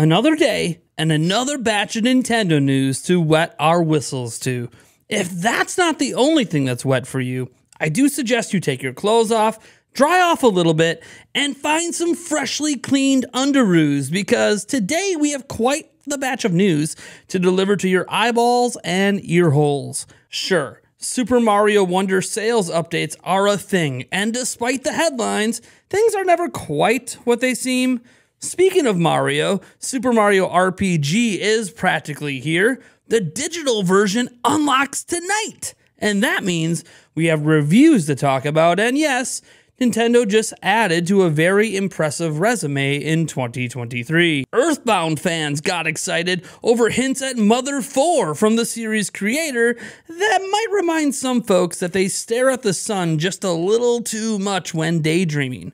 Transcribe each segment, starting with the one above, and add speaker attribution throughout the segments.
Speaker 1: Another day and another batch of Nintendo news to wet our whistles to. If that's not the only thing that's wet for you, I do suggest you take your clothes off, dry off a little bit, and find some freshly cleaned underoos because today we have quite the batch of news to deliver to your eyeballs and ear holes. Sure, Super Mario Wonder sales updates are a thing, and despite the headlines, things are never quite what they seem. Speaking of Mario, Super Mario RPG is practically here. The digital version unlocks tonight. And that means we have reviews to talk about. And yes, Nintendo just added to a very impressive resume in 2023. Earthbound fans got excited over hints at Mother 4 from the series creator that might remind some folks that they stare at the sun just a little too much when daydreaming.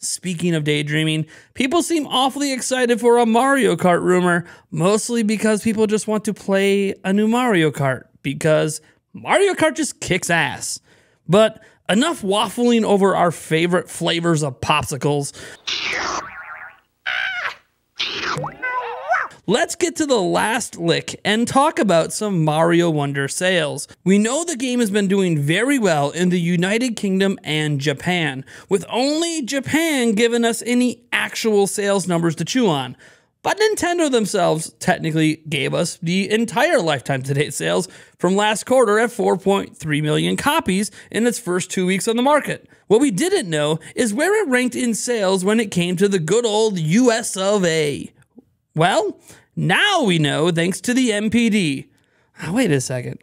Speaker 1: Speaking of daydreaming, people seem awfully excited for a Mario Kart rumor, mostly because people just want to play a new Mario Kart, because Mario Kart just kicks ass. But enough waffling over our favorite flavors of popsicles. Let's get to the last lick and talk about some Mario Wonder sales. We know the game has been doing very well in the United Kingdom and Japan, with only Japan giving us any actual sales numbers to chew on. But Nintendo themselves technically gave us the entire lifetime to date sales from last quarter at 4.3 million copies in its first two weeks on the market. What we didn't know is where it ranked in sales when it came to the good old US of A. Well, now we know thanks to the NPD. Oh, wait a second.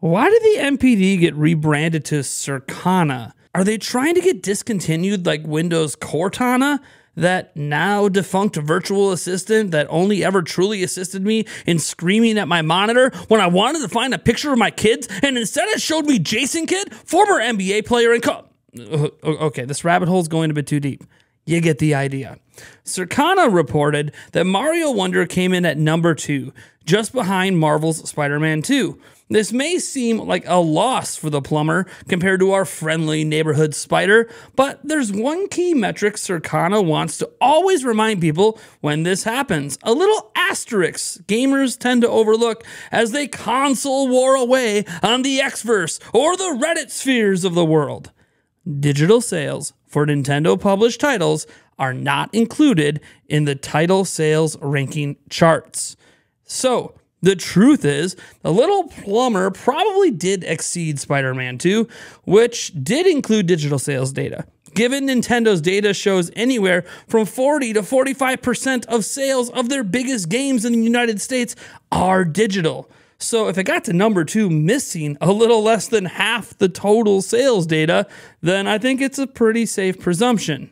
Speaker 1: Why did the NPD get rebranded to Circana? Are they trying to get discontinued like Windows Cortana? That now defunct virtual assistant that only ever truly assisted me in screaming at my monitor when I wanted to find a picture of my kids, and instead it showed me Jason Kidd, former NBA player and co. Uh, okay, this rabbit hole is going a bit too deep. You get the idea. Circana reported that Mario Wonder came in at number two, just behind Marvel's Spider Man 2. This may seem like a loss for the plumber compared to our friendly neighborhood spider, but there's one key metric Circana wants to always remind people when this happens. A little asterisk gamers tend to overlook as they console war away on the Xverse or the Reddit spheres of the world. Digital sales for Nintendo published titles are not included in the title sales ranking charts. So, the truth is, the little plumber probably did exceed Spider Man 2, which did include digital sales data. Given Nintendo's data shows anywhere from 40 to 45% of sales of their biggest games in the United States are digital. So if it got to number two missing a little less than half the total sales data, then I think it's a pretty safe presumption.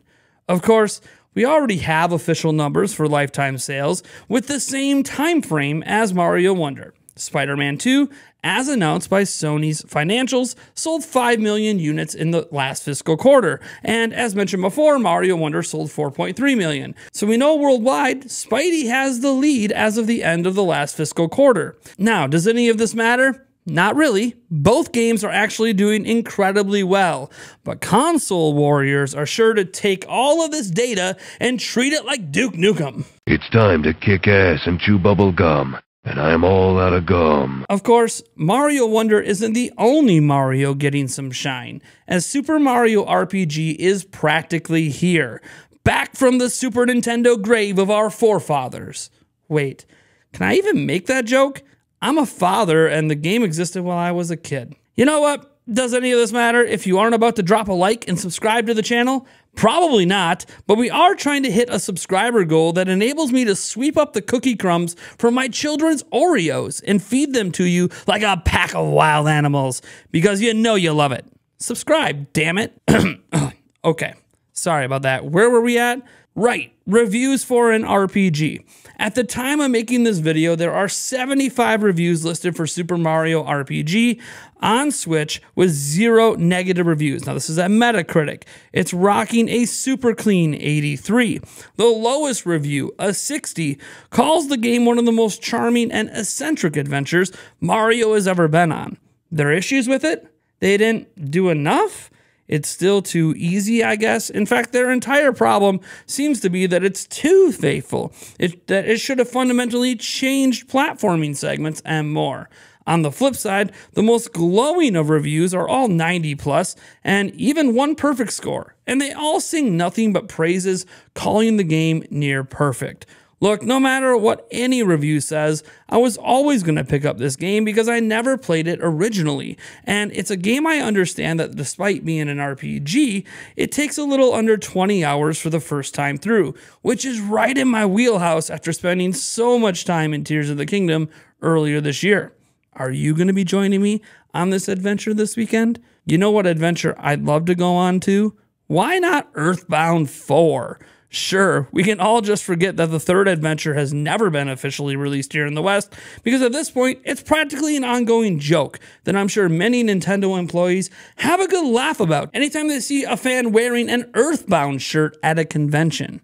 Speaker 1: Of course, we already have official numbers for lifetime sales with the same time frame as Mario Wonder. Spider-Man 2, as announced by Sony's financials, sold 5 million units in the last fiscal quarter. And as mentioned before, Mario Wonder sold 4.3 million. So we know worldwide, Spidey has the lead as of the end of the last fiscal quarter. Now, does any of this matter? Not really. Both games are actually doing incredibly well, but console warriors are sure to take all of this data and treat it like Duke Nukem.
Speaker 2: It's time to kick ass and chew bubble gum, and I'm all out of gum.
Speaker 1: Of course, Mario Wonder isn't the only Mario getting some shine, as Super Mario RPG is practically here, back from the Super Nintendo grave of our forefathers. Wait, can I even make that joke? I'm a father, and the game existed while I was a kid. You know what? Does any of this matter if you aren't about to drop a like and subscribe to the channel? Probably not, but we are trying to hit a subscriber goal that enables me to sweep up the cookie crumbs from my children's Oreos and feed them to you like a pack of wild animals because you know you love it. Subscribe, damn it. okay, sorry about that. Where were we at? Right, reviews for an RPG. At the time of making this video, there are 75 reviews listed for Super Mario RPG on Switch with zero negative reviews. Now, this is at Metacritic. It's rocking a super clean 83. The lowest review, a 60, calls the game one of the most charming and eccentric adventures Mario has ever been on. Their issues with it? They didn't do enough? It's still too easy, I guess. In fact, their entire problem seems to be that it's too faithful. It, that it should have fundamentally changed platforming segments and more. On the flip side, the most glowing of reviews are all 90 plus and even one perfect score, and they all sing nothing but praises, calling the game near perfect. Look, no matter what any review says, I was always going to pick up this game because I never played it originally. And it's a game I understand that despite being an RPG, it takes a little under 20 hours for the first time through, which is right in my wheelhouse after spending so much time in Tears of the Kingdom earlier this year. Are you going to be joining me on this adventure this weekend? You know what adventure I'd love to go on to? Why not Earthbound 4? Sure, we can all just forget that the third adventure has never been officially released here in the West, because at this point, it's practically an ongoing joke that I'm sure many Nintendo employees have a good laugh about anytime they see a fan wearing an Earthbound shirt at a convention.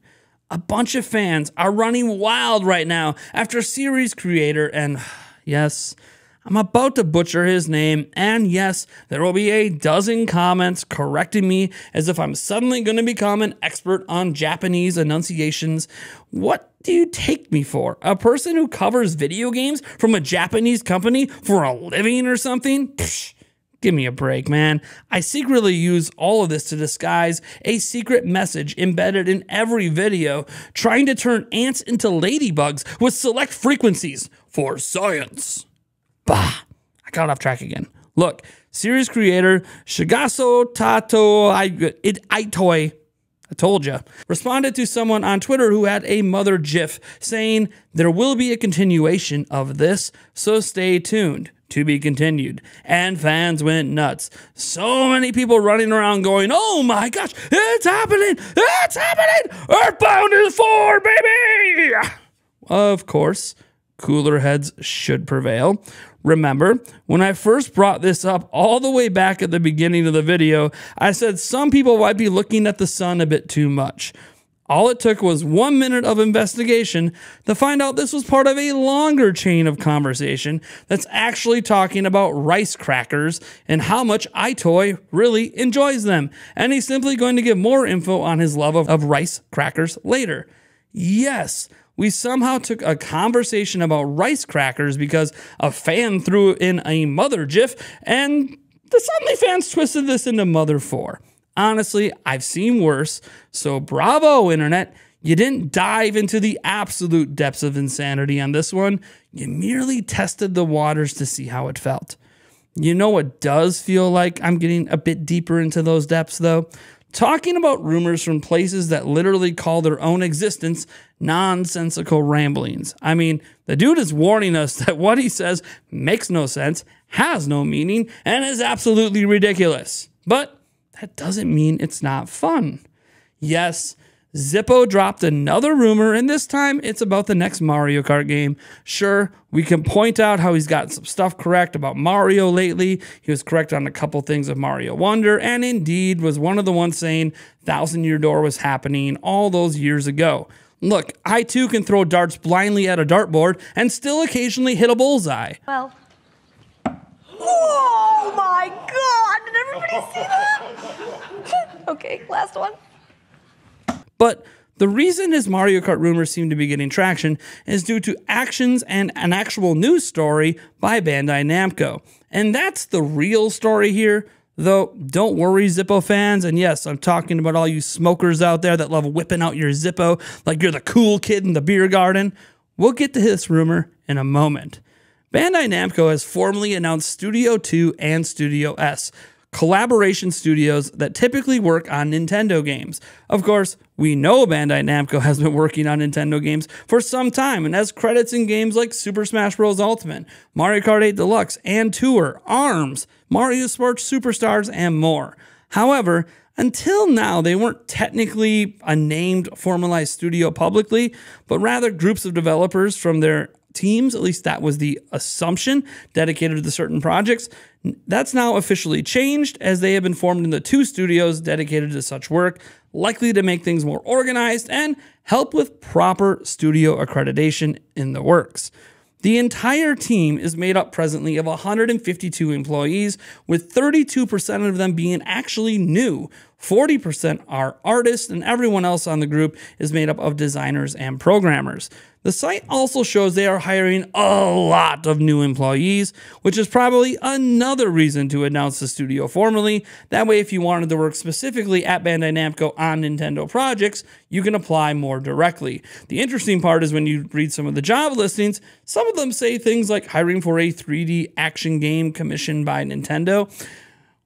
Speaker 1: A bunch of fans are running wild right now after series creator and, yes, I'm about to butcher his name, and yes, there will be a dozen comments correcting me as if I'm suddenly going to become an expert on Japanese enunciations. What do you take me for? A person who covers video games from a Japanese company for a living or something? Psh, give me a break, man. I secretly use all of this to disguise a secret message embedded in every video, trying to turn ants into ladybugs with select frequencies for science. Bah, I got off track again. Look, series creator Shigaso Tato I, it Itoi, I told you, responded to someone on Twitter who had a mother gif saying, There will be a continuation of this, so stay tuned. To be continued. And fans went nuts. So many people running around going, Oh my gosh, it's happening! It's happening! Earthbound is 4, baby! Of course, cooler heads should prevail. Remember, when I first brought this up all the way back at the beginning of the video, I said some people might be looking at the sun a bit too much. All it took was one minute of investigation to find out this was part of a longer chain of conversation that's actually talking about rice crackers and how much Itoi really enjoys them. And he's simply going to give more info on his love of, of rice crackers later. Yes, we somehow took a conversation about rice crackers because a fan threw in a mother gif, and the suddenly fans twisted this into Mother 4. Honestly, I've seen worse, so bravo, internet. You didn't dive into the absolute depths of insanity on this one. You merely tested the waters to see how it felt. You know what does feel like I'm getting a bit deeper into those depths, though? Talking about rumors from places that literally call their own existence nonsensical ramblings. I mean, the dude is warning us that what he says makes no sense, has no meaning, and is absolutely ridiculous. But that doesn't mean it's not fun. Yes, Zippo dropped another rumor, and this time it's about the next Mario Kart game. Sure, we can point out how he's got some stuff correct about Mario lately. He was correct on a couple things of Mario Wonder, and indeed was one of the ones saying Thousand Year Door was happening all those years ago. Look, I too can throw darts blindly at a dartboard and still occasionally hit a bullseye.
Speaker 3: Well. Oh my god! Did everybody see that? okay, last one.
Speaker 1: But the reason his Mario Kart rumors seem to be getting traction is due to actions and an actual news story by Bandai Namco. And that's the real story here. Though, don't worry, Zippo fans. And yes, I'm talking about all you smokers out there that love whipping out your Zippo like you're the cool kid in the beer garden. We'll get to this rumor in a moment. Bandai Namco has formally announced Studio 2 and Studio S, collaboration studios that typically work on Nintendo games. Of course, we know Bandai Namco has been working on Nintendo games for some time and has credits in games like Super Smash Bros. Ultimate, Mario Kart 8 Deluxe, and Tour, ARMS, Mario Sports Superstars, and more. However, until now, they weren't technically a named formalized studio publicly, but rather groups of developers from their teams, at least that was the assumption, dedicated to certain projects. That's now officially changed as they have been formed into two studios dedicated to such work, likely to make things more organized and help with proper studio accreditation in the works. The entire team is made up presently of 152 employees, with 32% of them being actually new. 40% are artists, and everyone else on the group is made up of designers and programmers. The site also shows they are hiring a lot of new employees, which is probably another reason to announce the studio formally. That way, if you wanted to work specifically at Bandai Namco on Nintendo projects, you can apply more directly. The interesting part is when you read some of the job listings, some of them say things like hiring for a 3D action game commissioned by Nintendo.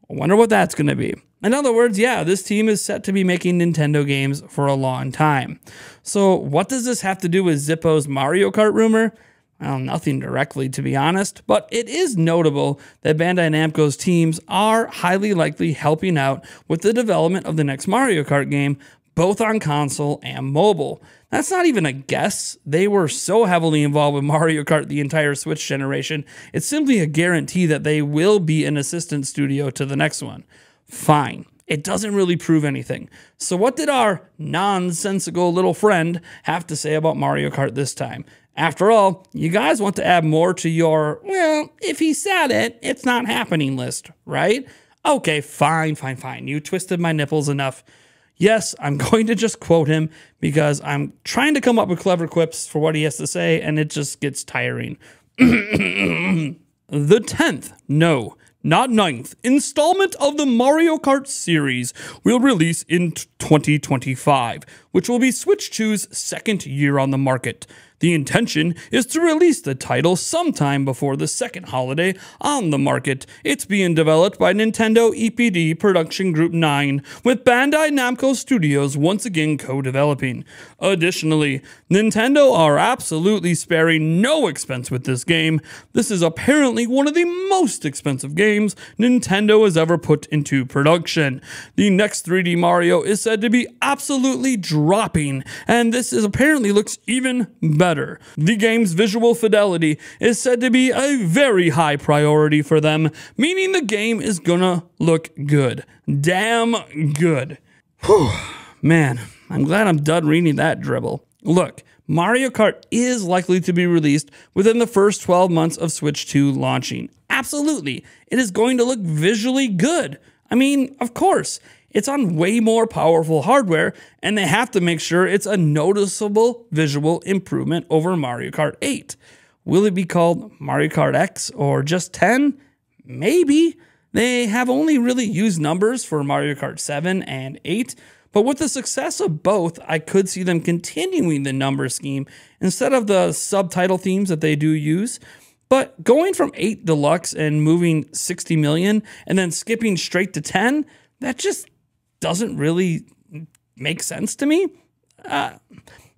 Speaker 1: I wonder what that's going to be. In other words, yeah, this team is set to be making Nintendo games for a long time. So, what does this have to do with Zippo's Mario Kart rumor? Well, nothing directly, to be honest, but it is notable that Bandai Namco's teams are highly likely helping out with the development of the next Mario Kart game, both on console and mobile. That's not even a guess. They were so heavily involved with Mario Kart the entire Switch generation, it's simply a guarantee that they will be an assistant studio to the next one. Fine. It doesn't really prove anything. So, what did our nonsensical little friend have to say about Mario Kart this time? After all, you guys want to add more to your, well, if he said it, it's not happening list, right? Okay, fine, fine, fine. You twisted my nipples enough. Yes, I'm going to just quote him because I'm trying to come up with clever quips for what he has to say, and it just gets tiring. the 10th, no, not ninth, installment of the Mario Kart series will release in 2025, which will be Switch 2's second year on the market. The intention is to release the title sometime before the second holiday on the market. It's being developed by Nintendo EPD Production Group 9, with Bandai Namco Studios once again co developing. Additionally, Nintendo are absolutely sparing no expense with this game. This is apparently one of the most expensive games Nintendo has ever put into production. The next 3D Mario is said to be absolutely dropping, and this is apparently looks even better better. The game's visual fidelity is said to be a very high priority for them, meaning the game is gonna look good. Damn good. Whew, man, I'm glad I'm done reading that dribble. Look, Mario Kart is likely to be released within the first 12 months of Switch 2 launching. Absolutely. It is going to look visually good. I mean, of course. It's on way more powerful hardware, and they have to make sure it's a noticeable visual improvement over Mario Kart 8. Will it be called Mario Kart X or just 10? Maybe. They have only really used numbers for Mario Kart 7 and 8, but with the success of both, I could see them continuing the number scheme instead of the subtitle themes that they do use. But going from 8 deluxe and moving 60 million and then skipping straight to 10, that just doesn't really make sense to me. Uh,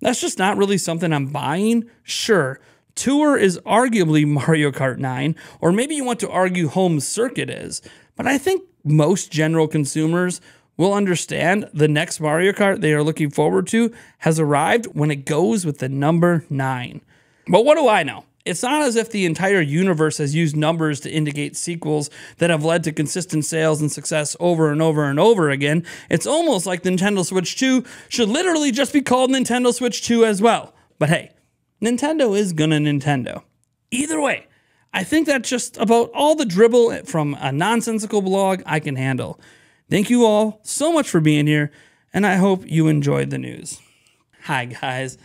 Speaker 1: that's just not really something I'm buying. Sure, Tour is arguably Mario Kart 9, or maybe you want to argue Home Circuit is, but I think most general consumers will understand the next Mario Kart they are looking forward to has arrived when it goes with the number 9. But what do I know? It's not as if the entire universe has used numbers to indicate sequels that have led to consistent sales and success over and over and over again. It's almost like Nintendo Switch 2 should literally just be called Nintendo Switch 2 as well. But hey, Nintendo is gonna Nintendo. Either way, I think that's just about all the dribble from a nonsensical blog I can handle. Thank you all so much for being here, and I hope you enjoyed the news. Hi, guys.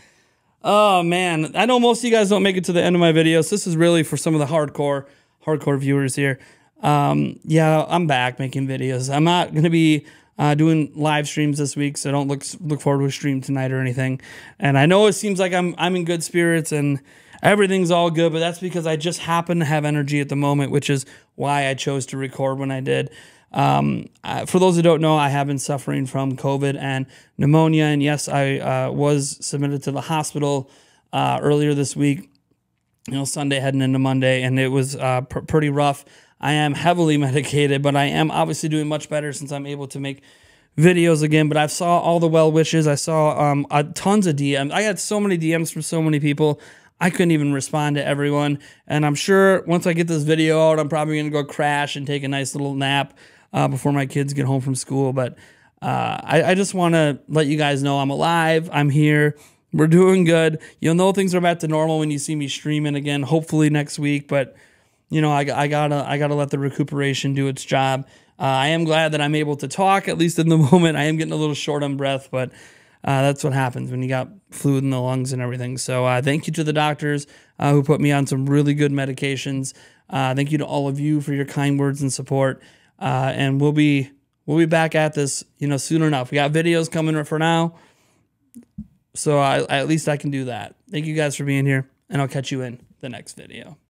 Speaker 1: Oh man, I know most of you guys don't make it to the end of my videos. This is really for some of the hardcore, hardcore viewers here. Um, yeah, I'm back making videos. I'm not gonna be uh, doing live streams this week, so don't look look forward to a stream tonight or anything. And I know it seems like I'm I'm in good spirits and everything's all good, but that's because I just happen to have energy at the moment, which is why I chose to record when I did. Um, for those who don't know, I have been suffering from COVID and pneumonia, and yes, I uh, was submitted to the hospital uh, earlier this week. You know, Sunday heading into Monday, and it was uh, pr- pretty rough. I am heavily medicated, but I am obviously doing much better since I'm able to make videos again. But I saw all the well wishes. I saw um, tons of DMs. I had so many DMs from so many people. I couldn't even respond to everyone. And I'm sure once I get this video out, I'm probably going to go crash and take a nice little nap uh, before my kids get home from school. But uh, I, I, just want to let you guys know I'm alive. I'm here. We're doing good. You'll know things are back to normal when you see me streaming again, hopefully next week. But you know, I, I gotta I gotta let the recuperation do its job. Uh, I am glad that I'm able to talk at least in the moment. I am getting a little short on breath, but uh, that's what happens when you got fluid in the lungs and everything. So uh, thank you to the doctors uh, who put me on some really good medications. Uh, thank you to all of you for your kind words and support. Uh, and we'll be we'll be back at this, you know, soon enough. We got videos coming for now, so I, at least I can do that. Thank you guys for being here, and I'll catch you in the next video.